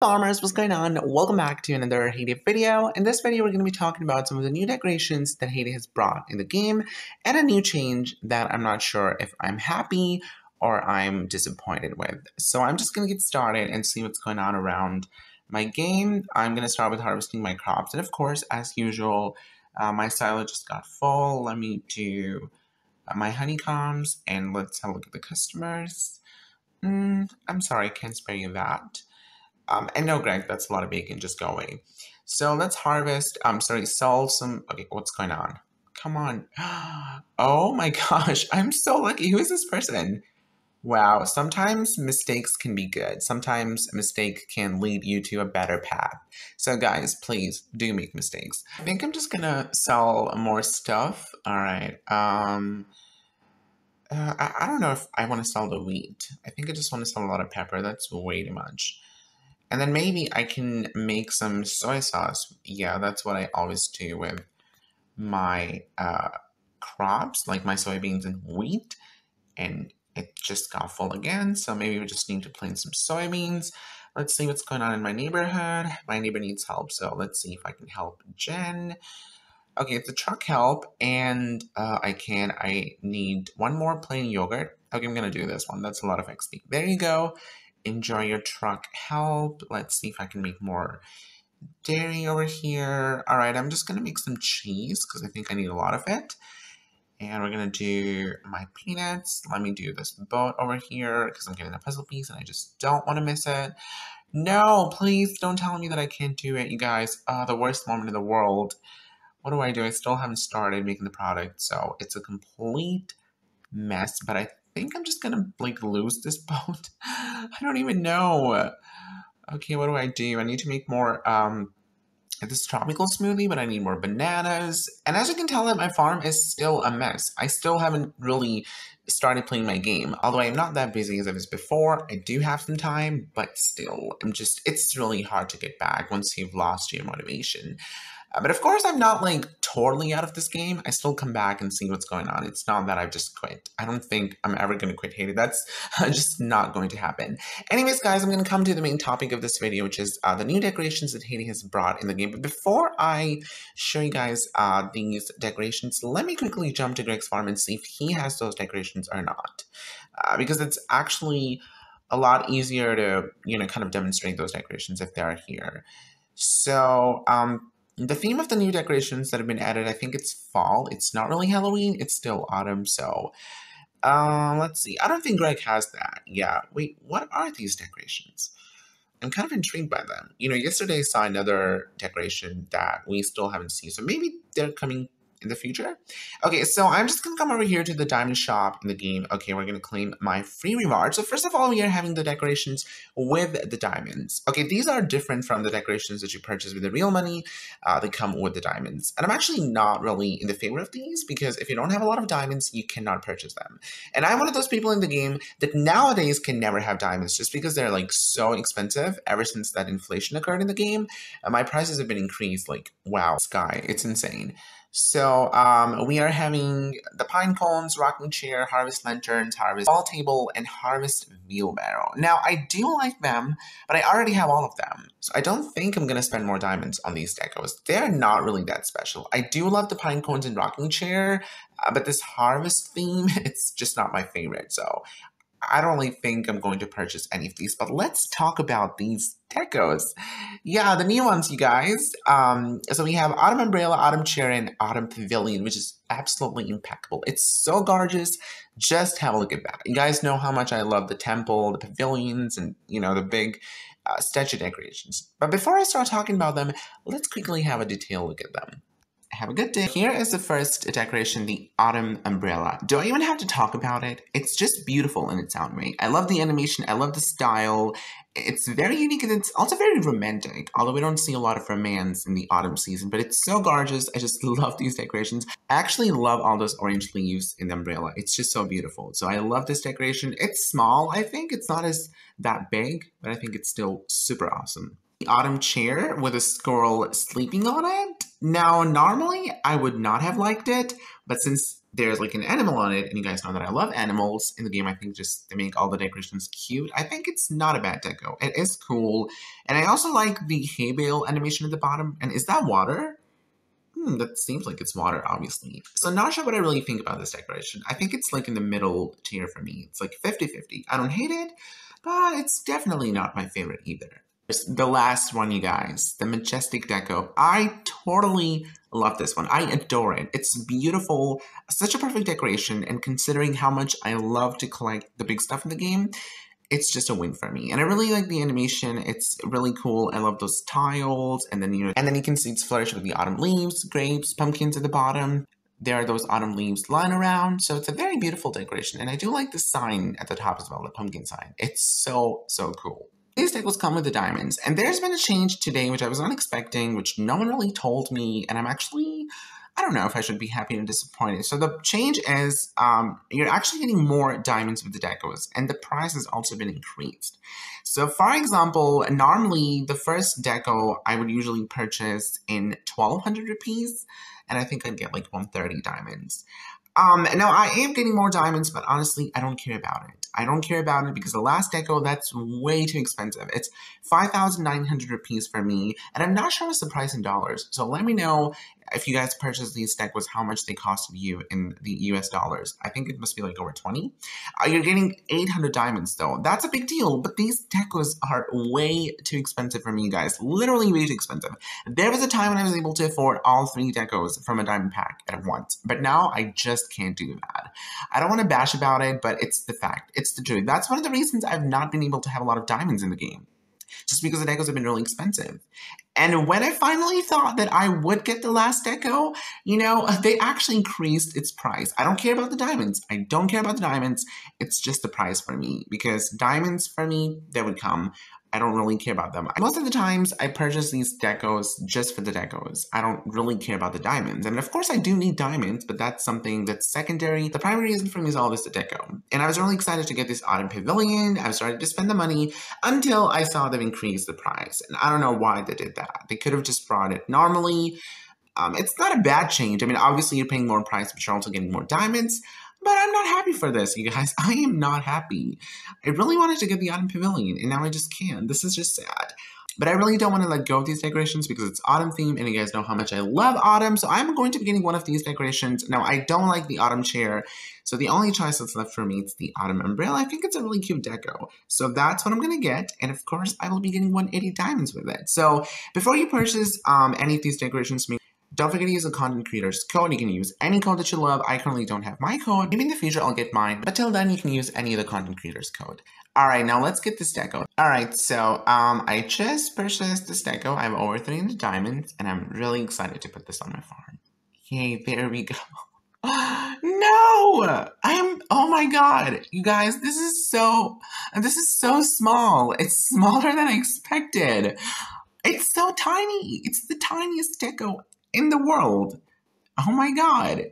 Farmers, what's going on? Welcome back to another Day video. In this video, we're going to be talking about some of the new decorations that Day has brought in the game and a new change that I'm not sure if I'm happy or I'm disappointed with. So I'm just going to get started and see what's going on around my game. I'm going to start with harvesting my crops. And of course, as usual, uh, my silo just got full. Let me do uh, my honeycombs and let's have a look at the customers. Mm, I'm sorry, I can't spare you that. Um, and no, Greg, that's a lot of bacon. Just go away. So let's harvest. I'm um, sorry, sell some. Okay, what's going on? Come on. Oh my gosh, I'm so lucky. Who is this person? Wow, sometimes mistakes can be good. Sometimes a mistake can lead you to a better path. So, guys, please do make mistakes. I think I'm just gonna sell more stuff. All right. Um, uh, I, I don't know if I want to sell the wheat. I think I just want to sell a lot of pepper. That's way too much. And then maybe I can make some soy sauce. Yeah, that's what I always do with my uh, crops, like my soybeans and wheat. And it just got full again, so maybe we just need to plant some soybeans. Let's see what's going on in my neighborhood. My neighbor needs help, so let's see if I can help Jen. Okay, it's a truck help, and uh, I can. I need one more plain yogurt. Okay, I'm gonna do this one. That's a lot of XP. There you go enjoy your truck help. Let's see if I can make more dairy over here. All right, I'm just to make some cheese because I think I need a lot of it. And we're to do my peanuts. Let me do this boat over here because I'm getting a puzzle piece and I just don't want to miss it. No, please don't tell me that I can't do it, you guys. Uh, the worst moment in the world. What do I do? I still haven't started making the product, so it's a complete mess, but I think I'm just gonna like lose this boat. I don't even know. Okay, what do I do? I need to make more um this tropical smoothie, but I need more bananas. And as you can tell, that my farm is still a mess. I still haven't really started playing my game. Although I am not that busy as I was before, I do have some time, but still, I'm just, it's really hard to get back once you've lost your motivation. Uh, but of course, I'm not like totally out of this game. I still come back and see what's going on. It's not that I've just quit. I don't think I'm ever going to quit Day. That's just not going to happen. Anyways, guys, I'm going to come to the main topic of this video, which is uh, the new decorations that Day has brought in the game. But before I show you guys uh, these decorations, let me quickly jump to Greg's farm and see if he has those decorations or not. Uh, because it's actually a lot easier to, you know, kind of demonstrate those decorations if they're here. So, um, the theme of the new decorations that have been added, I think it's fall. It's not really Halloween, it's still autumn, so uh, let's see. I don't think Greg has that. Yeah, wait, what are these decorations? I'm kind of intrigued by them. You know, yesterday I saw another decoration that we still haven't seen, so maybe they're coming in the future. Okay, so I'm just gonna come over here to the diamond shop in the game. Okay, we're gonna claim my free reward. So first of all, we are having the decorations with the diamonds. Okay, these are different from the decorations that you purchase with the real money. Uh, they come with the diamonds. And I'm actually not really in the favor of these because if you don't have a lot of diamonds, you cannot purchase them. And I'm one of those people in the game that nowadays can never have diamonds just because they're like so expensive ever since that inflation occurred in the game. Uh, my prices have been increased like, wow, sky, it's insane. So um, we are having the pine cones, rocking chair, harvest lanterns, harvest ball table, and harvest wheelbarrow. Now I do like them, but I already have all of them. So I don't think I'm gonna spend more diamonds on these decos. They're not really that special. I do love the pine cones and rocking chair, uh, but this harvest theme, it's just not my favorite. So I don't really think I'm going to purchase any of these, but let's talk about these decos. Yeah, the new ones, you guys. Um, so we have Autumn Umbrella, Autumn Chair, and Autumn Pavilion, which is absolutely impeccable. It's so gorgeous. Just have a look at that. You guys know how much I love the temple, the pavilions, and, you know, the big uh, statue decorations. But before I start talking about them, let's quickly have a detailed look at them. Have a good day. Here is the first decoration, the autumn umbrella. Do I even have to talk about it? It's just beautiful in its own way. I love the animation, I love the style. It's very unique and it's also very romantic, although we don't see a lot of romance in the autumn season, but it's so gorgeous. I just love these decorations. I actually love all those orange leaves in the umbrella. It's just so beautiful. So I love this decoration. It's small, I think. It's not as that big, but I think it's still super awesome. The autumn chair with a squirrel sleeping on it now, normally I would not have liked it, but since there's like an animal on it, and you guys know that I love animals in the game. I think just they make all the decorations cute. I think it's not a bad deco. It is cool, and I also like the hay bale animation at the bottom. And is that water? Hmm, that seems like it's water, obviously. So not sure what I really think about this decoration. I think it's like in the middle tier for me. It's like 50-50. I don't hate it, but it's definitely not my favorite either. The last one, you guys, the Majestic Deco. I totally love this one. I adore it. It's beautiful, such a perfect decoration, and considering how much I love to collect the big stuff in the game, it's just a win for me. And I really like the animation. It's really cool. I love those tiles, and then you know, and then you can see it's flourished with the autumn leaves, grapes, pumpkins at the bottom. There are those autumn leaves lying around, so it's a very beautiful decoration. And I do like the sign at the top as well, the pumpkin sign. It's so, so cool. These decals come with the diamonds, and there's been a change today which I was not expecting, which no one really told me, and I'm actually, I don't know if I should be happy or disappointed. So the change is um, you're actually getting more diamonds with the decos, and the price has also been increased. So for example, normally the first deco I would usually purchase in 1200 rupees, and I think I'd get like 130 diamonds. Um, now I am getting more diamonds, but honestly, I don't care about it. I don't care about it because the last deco, that's way too expensive. It's 5,900 rupees for me, and I'm not sure what's the price in dollars. So let me know if you guys purchase these decos, how much they cost you in the US dollars. I think it must be like over 20. Uh, you're getting 800 diamonds though. That's a big deal, but these decos are way too expensive for me, guys. Literally way too expensive. There was a time when I was able to afford all three decos from a diamond pack at once, but now I just can't do that. I don't want to bash about it, but it's the fact. It's the truth. That's one of the reasons I've not been able to have a lot of diamonds in the game just because the decos have been really expensive. And when I finally thought that I would get the last deco, you know, they actually increased its price. I don't care about the diamonds. I don't care about the diamonds. It's just the price for me because diamonds for me, they would come. I don't really care about them. Most of the times, I purchase these decos just for the decos. I don't really care about the diamonds. I mean, of course, I do need diamonds, but that's something that's secondary. The primary reason for me is this the deco. And I was really excited to get this Autumn Pavilion. I started to spend the money until I saw them increase the price. And I don't know why they did that. They could have just brought it normally. Um, it's not a bad change. I mean, obviously, you're paying more price, but you're also getting more diamonds. But I'm not happy for this, you guys. I am not happy. I really wanted to get the Autumn Pavilion, and now I just can't. This is just sad. But I really don't want to let go of these decorations because it's autumn theme, and you guys know how much I love autumn. So I'm going to be getting one of these decorations. Now, I don't like the autumn chair, so the only choice that's left for me is the autumn umbrella. I think it's a really cute deco. So that's what I'm going to get. And of course, I will be getting 180 diamonds with it. So before you purchase um, any of these decorations, don't forget to use the content creators code. You can use any code that you love. I currently don't have my code. Maybe in the future I'll get mine. But till then, you can use any of the content creators code. All right, now let's get this deco. All right, so um, I just purchased this deco. I have over 300 diamonds, and I'm really excited to put this on my farm. Yay, there we go. no! I'm, oh my god. You guys, this is so, this is so small. It's smaller than I expected. It's so tiny. It's the tiniest deco in the world. Oh my god.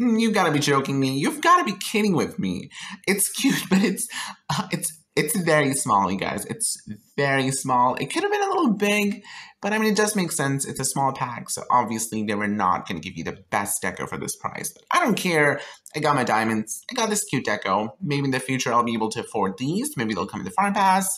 Mm, you gotta be joking me. You've gotta be kidding with me. It's cute, but it's uh, it's it's very small, you guys. It's very small. It could have been a little big, but I mean, it does make sense. It's a small pack, so obviously they were not going to give you the best deco for this price. But I don't care. I got my diamonds. I got this cute deco. Maybe in the future I'll be able to afford these. Maybe they'll come in the farm pass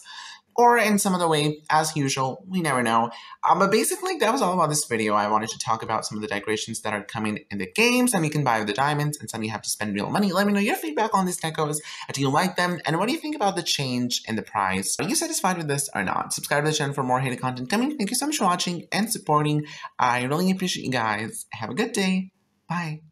or in some other way, as usual, we never know. Um, but basically, that was all about this video. I wanted to talk about some of the decorations that are coming in the game. Some you can buy with the diamonds, and some you have to spend real money. Let me know your feedback on these decos. Do you like them? And what do you think about the change in the price? Are you satisfied with this or not? Subscribe to the channel for more Hay Day content coming. Thank you so much for watching and supporting. I really appreciate you guys. Have a good day. Bye.